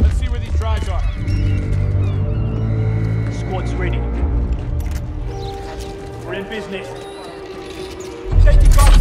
Let's see where these drives are. Squad's ready. We're in business. Taking box